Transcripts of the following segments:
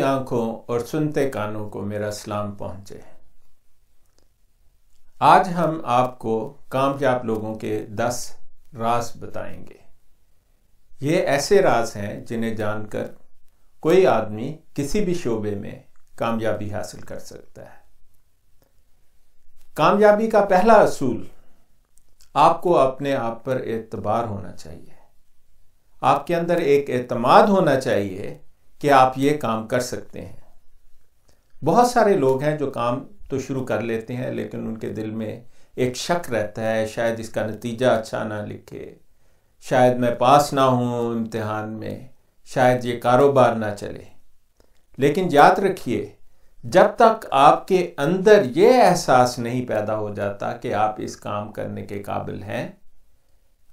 आँखों और सुनते कानों को मेरा सलाम पहुँचे। आज हम आपको कामयाब लोगों के दस राज बताएँगे। ये ऐसे राज हैं जिन्हें जानकर कोई आदमी किसी भी शोबे में कामयाबी हासिल कर सकता है। कामयाबी का पहला असूल आपको अपने आप पर एतबार होना चाहिए। आपके अंदर एक एतमाद होना चाहिए कि आप ये काम कर सकते हैं। बहुत सारे लोग हैं जो काम तो शुरू कर लेते हैं, लेकिन उनके दिल में एक शक रहता है, शायद इसका नतीजा अच्छा ना लिखे, शायद मैं पास ना हूँ इम्तिहान में, शायद ये कारोबार ना चले। लेकिन याद रखिए, जब तक आपके अंदर ये एहसास नहीं पैदा हो जाता कि आप इस काम करने के काबिल हैं,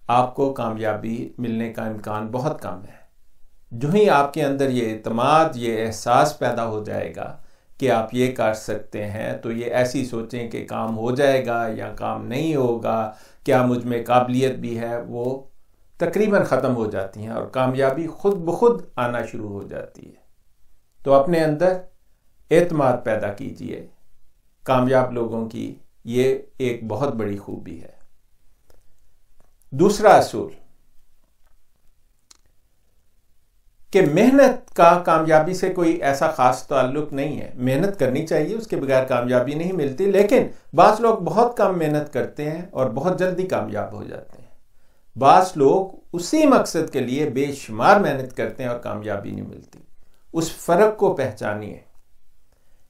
आपको कामयाबी मिलने का इम्कान बहुत कम है। जो ही आपके अंदर ये अतमाद ये एहसास पैदा हो जाएगा कि आप ये कर सकते हैं तो ये ऐसी सोचें कि काम हो जाएगा या काम नहीं होगा, क्या मुझमें काबिलियत भी है, वो तकरीबन ख़त्म हो जाती हैं और कामयाबी खुद ब खुद आना शुरू हो जाती है। तो अपने अंदर एतमाद पैदा कीजिए। कामयाब लोगों की ये एक बहुत बड़ी खूबी है। दूसरा असूल कि मेहनत का कामयाबी से कोई ऐसा ख़ास ताल्लुक नहीं है। मेहनत करनी चाहिए, उसके बगैर कामयाबी नहीं मिलती। लेकिन बाज़ लोग बहुत कम मेहनत करते हैं और बहुत जल्दी कामयाब हो जाते हैं। बास लोग उसी मकसद के लिए बेशुमार मेहनत करते हैं और कामयाबी नहीं मिलती। उस फ़र्क को पहचानिए।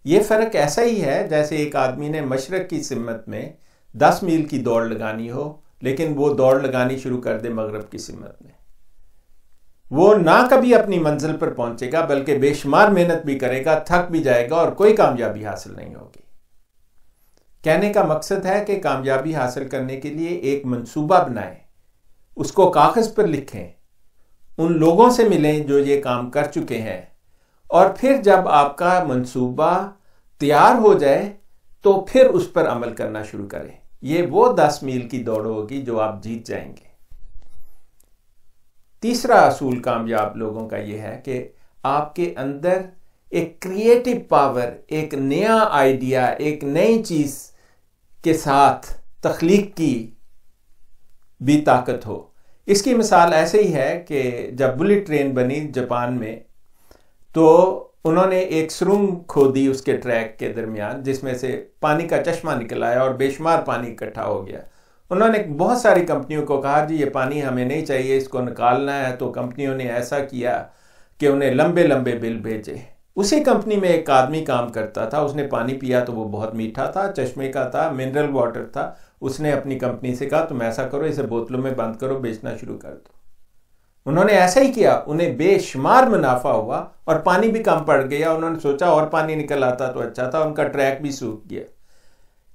ये फ़र्क ऐसा ही है, जैसे एक आदमी ने मशरक की सिमत में दस मील की दौड़ लगानी हो, लेकिन वो दौड़ लगानी शुरू कर दे मगरब की सिमत में। वो ना कभी अपनी मंजिल पर पहुंचेगा, बल्कि बेशुमार मेहनत भी करेगा, थक भी जाएगा और कोई कामयाबी हासिल नहीं होगी। कहने का मकसद है कि कामयाबी हासिल करने के लिए एक मंसूबा बनाएँ, उसको कागज़ पर लिखें, उन लोगों से मिलें जो ये काम कर चुके हैं। और फिर जब आपका मंसूबा तैयार हो जाए तो फिर उस पर अमल करना शुरू करें। ये वो दस मील की दौड़ होगी जो आप जीत जाएँगे। तीसरा असूल कामयाब लोगों का यह है कि आपके अंदर एक क्रिएटिव पावर एक नया आइडिया एक नई चीज़ के साथ तख्लीक की भी ताकत हो। इसकी मिसाल ऐसे ही है कि जब बुलेट ट्रेन बनी जापान में तो उन्होंने एक सुरंग खोदी उसके ट्रैक के दरमियान, जिसमें से पानी का चश्मा निकल आया और बेशुमार पानी इकट्ठा हो गया। उन्होंने बहुत सारी कंपनियों को कहा, जी, ये पानी हमें नहीं चाहिए, इसको निकालना है। तो कंपनियों ने ऐसा किया कि उन्हें लंबे लंबे बिल भेजे। उसी कंपनी में एक आदमी काम करता था, उसने पानी पिया तो वो बहुत मीठा था, चश्मे का था, मिनरल वाटर था। उसने अपनी कंपनी से कहा, तुम ऐसा करो, इसे बोतलों में बंद करो, बेचना शुरू कर दो। उन्होंने ऐसा ही किया, उन्हें बेशुमार मुनाफा हुआ और पानी भी कम पड़ गया। उन्होंने सोचा, और पानी निकल आता तो अच्छा था। उनका ट्रैक भी सूख गया।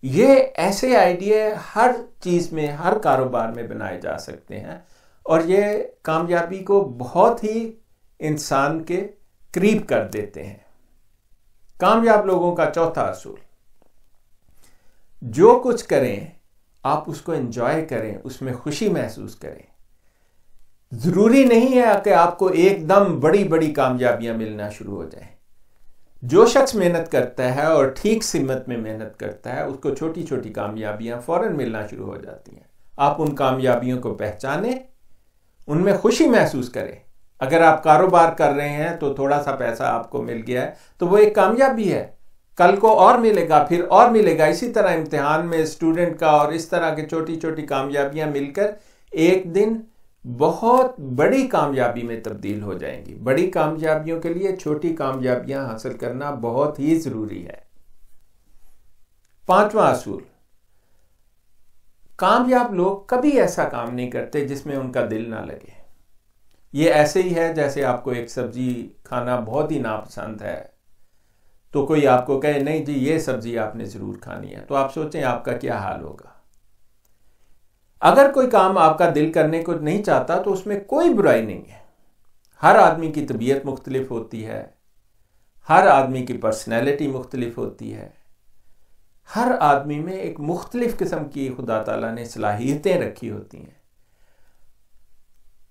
ये ऐसे आइडिया हर चीज़ में, हर कारोबार में बनाए जा सकते हैं। और ये कामयाबी को बहुत ही इंसान के करीब कर देते हैं। कामयाब लोगों का चौथा असूल। जो कुछ करें, आप उसको एंजॉय करें, उसमें खुशी महसूस करें। ज़रूरी नहीं है कि आपको एकदम बड़ी बड़ी कामयाबियाँ मिलना शुरू हो जाए। जो शख्स मेहनत करता है और ठीक सिमत में मेहनत करता है, उसको छोटी छोटी कामयाबियाँ फ़ौरन मिलना शुरू हो जाती हैं। आप उन कामयाबियों को पहचानें, उनमें खुशी महसूस करें। अगर आप कारोबार कर रहे हैं तो थोड़ा सा पैसा आपको मिल गया है तो वो एक कामयाबी है। कल को और मिलेगा, फिर और मिलेगा। इसी तरह इम्तिहान में स्टूडेंट का और इस तरह की छोटी छोटी कामयाबियाँ मिलकर एक दिन बहुत बड़ी कामयाबी में तब्दील हो जाएँगी। बड़ी कामयाबियों के लिए छोटी कामयाबियाँ हासिल करना बहुत ही ज़रूरी है। पांचवा असूल। कामयाब लोग कभी ऐसा काम नहीं करते जिसमें उनका दिल ना लगे। ये ऐसे ही है जैसे आपको एक सब्ज़ी खाना बहुत ही नापसंद है। तो कोई आपको कहे, नहीं जी, ये सब्ज़ी आपने ज़रूर खानी है। तो आप सोचें आपका क्या हाल होगा। अगर कोई काम आपका दिल करने को नहीं चाहता तो उसमें कोई बुराई नहीं है। हर आदमी की तबीयत मुख्तलिफ़ होती है। हर आदमी की पर्सनैलिटी मुख्तलिफ़ होती है। हर आदमी में एक मुख्तलिफ़ किस्म की खुदा तला ने सलाहियतें रखी होती हैं।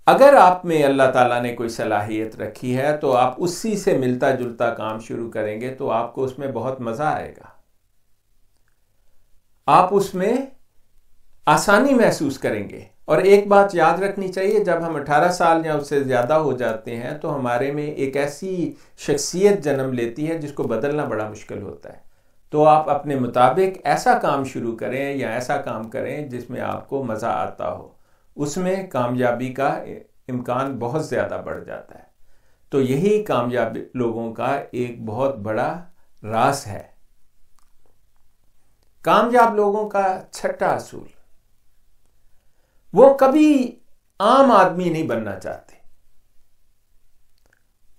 अगर आप में अल्लाह ताला ने कोई सलाहियत रखी है तो आप उसी से मिलता जुलता काम शुरू करेंगे तो आपको उसमें बहुत मज़ा आएगा। आप उसमें आसानी महसूस करेंगे। और एक बात याद रखनी चाहिए, जब हम 18 साल या उससे ज़्यादा हो जाते हैं तो हमारे में एक ऐसी शख्सियत जन्म लेती है, जिसको बदलना बड़ा मुश्किल होता है। तो आप अपने मुताबिक ऐसा काम शुरू करें या ऐसा काम करें, जिसमें आपको मज़ा आता हो। उसमें कामयाबी का इम्कान बहुत ज़्यादा बढ़ जाता है। तो यही कामयाब लोगों का एक बहुत बड़ा रास है। कामयाब लोगों का छठा असूल। वो कभी आम आदमी नहीं बनना चाहते।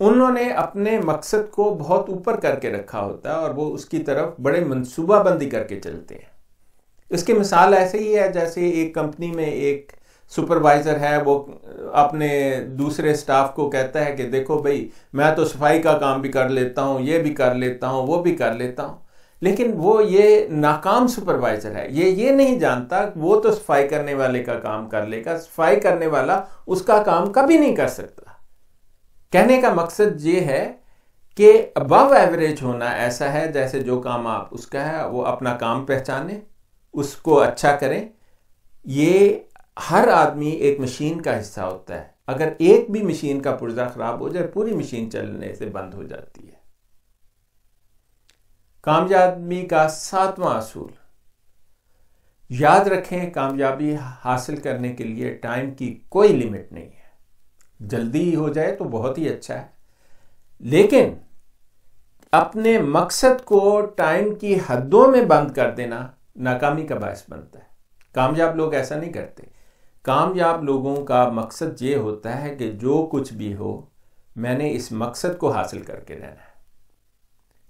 उन्होंने अपने मकसद को बहुत ऊपर करके रखा होता है और वो उसकी तरफ़ बड़े मनसूबाबंदी करके चलते हैं। इसकी मिसाल ऐसे ही है, जैसे एक कंपनी में एक सुपरवाइज़र है, वो अपने दूसरे स्टाफ को कहता है कि देखो भाई, मैं तो सफ़ाई का काम भी कर लेता हूँ, ये भी कर लेता हूँ, वो भी कर लेता हूँ। लेकिन वो ये नाकाम सुपरवाइज़र है। ये ये नहीं जानता, वो तो सफ़ाई करने वाले का काम कर लेगा सफ़ाई करने वाला उसका काम कभी नहीं कर सकता। कहने का मकसद ये है कि अबव एवरेज होना ऐसा है, जैसे जो काम आप, उसका है, वो अपना काम पहचाने, उसको अच्छा करें। ये हर आदमी एक मशीन का हिस्सा होता है। अगर एक भी मशीन का पुर्जा खराब हो जाए, पूरी मशीन चलने से बंद हो जाती है। कामयाबी का सातवां असूल। याद रखें, कामयाबी हासिल करने के लिए टाइम की कोई लिमिट नहीं है। जल्दी ही हो जाए तो बहुत ही अच्छा है। लेकिन अपने मकसद को टाइम की हदों में बंद कर देना नाकामी का बायस बनता है। कामयाब लोग ऐसा नहीं करते। कामयाब लोगों का मकसद ये होता है कि जो कुछ भी हो, मैंने इस मकसद को हासिल करके रहना है।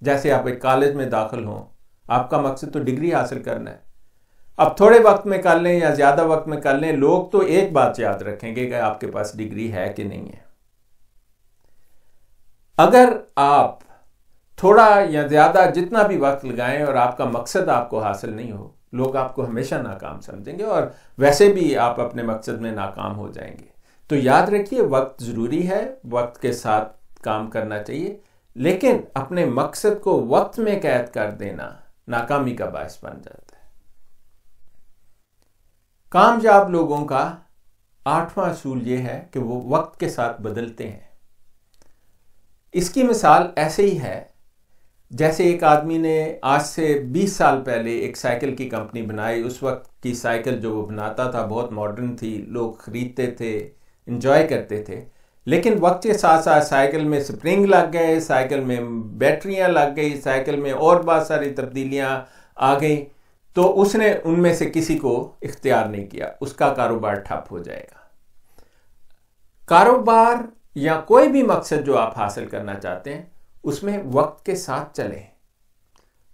जैसे आप एक कॉलेज में दाखिल हों, आपका मकसद तो डिग्री हासिल करना है। अब थोड़े वक्त में कर लें या ज़्यादा वक्त में कर लें, लोग तो एक बात याद रखेंगे कि आपके पास डिग्री है कि नहीं है। अगर आप थोड़ा या ज़्यादा जितना भी वक्त लगाएँ और आपका मकसद आपको हासिल नहीं हो, लोग आपको हमेशा नाकाम समझेंगे और वैसे भी आप अपने मकसद में नाकाम हो जाएँगे। तो याद रखिए, वक्त ज़रूरी है, वक्त के साथ काम करना चाहिए। लेकिन अपने मकसद को वक्त में कैद कर देना नाकामी का बायस बन जाता है। कामयाब लोगों का आठवां असूल यह है कि वो वक्त के साथ बदलते हैं। इसकी मिसाल ऐसे ही है, जैसे एक आदमी ने आज से 20 साल पहले एक साइकिल की कंपनी बनाई। उस वक्त की साइकिल जो वो बनाता था बहुत मॉडर्न थी, लोग ख़रीदते थे इन्जॉय करते थे। लेकिन वक्त के साथ साथ साइकिल में स्प्रिंग लग गए, साइकिल में बैटरियाँ लग गई, साइकिल में और बहुत सारी तब्दीलियाँ आ गई। तो उसने उनमें से किसी को इख्तियार नहीं किया। उसका कारोबार ठप हो जाएगा। कारोबार या कोई भी मकसद जो आप हासिल करना चाहते हैं, उसमें वक्त के साथ चलें।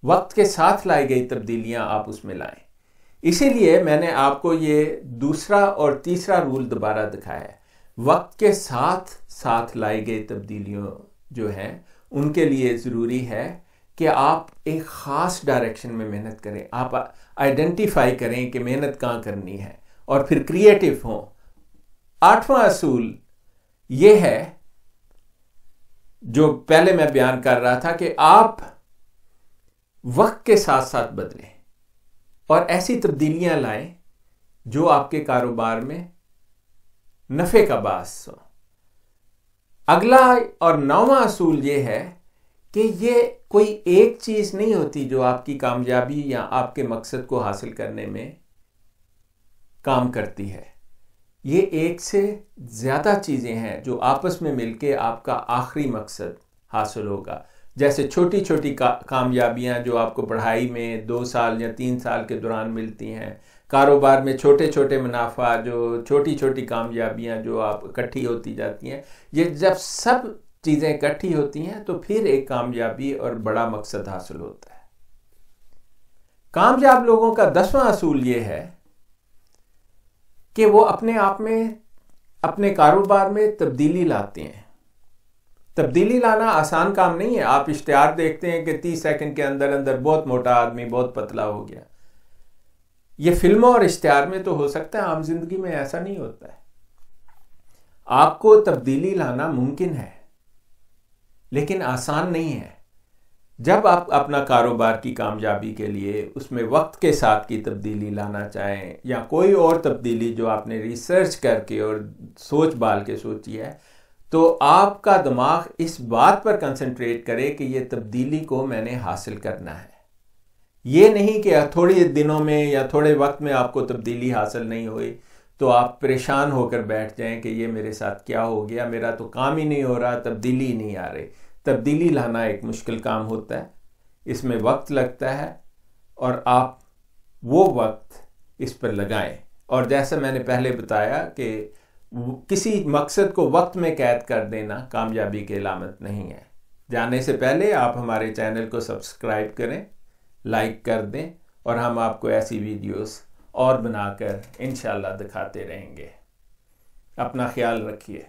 वक्त के साथ लाई गई तब्दीलियाँ आप उसमें लाएँ। इसीलिए मैंने आपको ये दूसरा और तीसरा रूल दोबारा दिखाया है। वक्त के साथ साथ लाई गई तब्दीलियों जो हैं, उनके लिए ज़रूरी है कि आप एक ख़ास डायरेक्शन में मेहनत करें। आप आइडेंटिफाई करें कि मेहनत कहाँ करनी है और फिर क्रिएटिव हों। आठवां असूल ये है, जो पहले मैं बयान कर रहा था कि आप वक्त के साथ साथ बदलें और ऐसी तब्दीलियाँ लाएँ जो आपके कारोबार में नफे का बास अगला और नौवा असूल यह है कि ये कोई एक चीज़ नहीं होती जो आपकी कामयाबी या आपके मकसद को हासिल करने में काम करती है। ये एक से ज़्यादा चीज़ें हैं जो आपस में मिलके आपका आखिरी मकसद हासिल होगा। जैसे छोटी छोटी का, कामयाबियाँ जो आपको पढ़ाई में दो साल या तीन साल के दौरान मिलती हैं कारोबार में छोटे छोटे मुनाफा, जो छोटी छोटी कामयाबियाँ जो आप इकट्ठी होती जाती हैं, ये जब सब चीज़ें इकट्ठी होती हैं तो फिर एक कामयाबी और बड़ा मकसद हासिल होता है। कामयाब लोगों का दसवां असूल ये है कि वो अपने आप में, अपने कारोबार में तब्दीली लाते हैं। तब्दीली लाना आसान काम नहीं है। आप इश्तहार देखते हैं कि तीस सेकंड के अंदर अंदर बहुत मोटा आदमी बहुत पतला हो गया। ये फ़िल्मों और इश्तहार में तो हो सकता है आम ज़िंदगी में ऐसा नहीं होता है। आपको तब्दीली लाना मुमकिन है, लेकिन आसान नहीं है। जब आप अपना कारोबार की कामयाबी के लिए उसमें वक्त के साथ की तब्दीली लाना चाहें, या कोई और तब्दीली जो आपने रिसर्च करके और सोच बाल के सोची है तो आपका दिमाग इस बात पर कंसंट्रेट करे कि ये तब्दीली को मैंने हासिल करना है। ये नहीं कि थोड़े दिनों में या थोड़े वक्त में आपको तब्दीली हासिल नहीं हुई तो आप परेशान होकर बैठ जाएँ कि ये मेरे साथ क्या हो गया, मेरा तो काम ही नहीं हो रहा, तब्दीली नहीं आ रही। तब्दीली लाना एक मुश्किल काम होता है। इसमें वक्त लगता है और आप वो वक्त इस पर लगाएँ। और जैसे मैंने पहले बताया कि किसी मकसद को वक्त में कैद कर देना कामयाबी की अलामत नहीं है। जाने से पहले आप हमारे चैनल को सब्सक्राइब करें। लाइक कर दें और हम आपको ऐसी वीडियोस और बनाकर इन दिखाते रहेंगे। अपना ख्याल रखिए।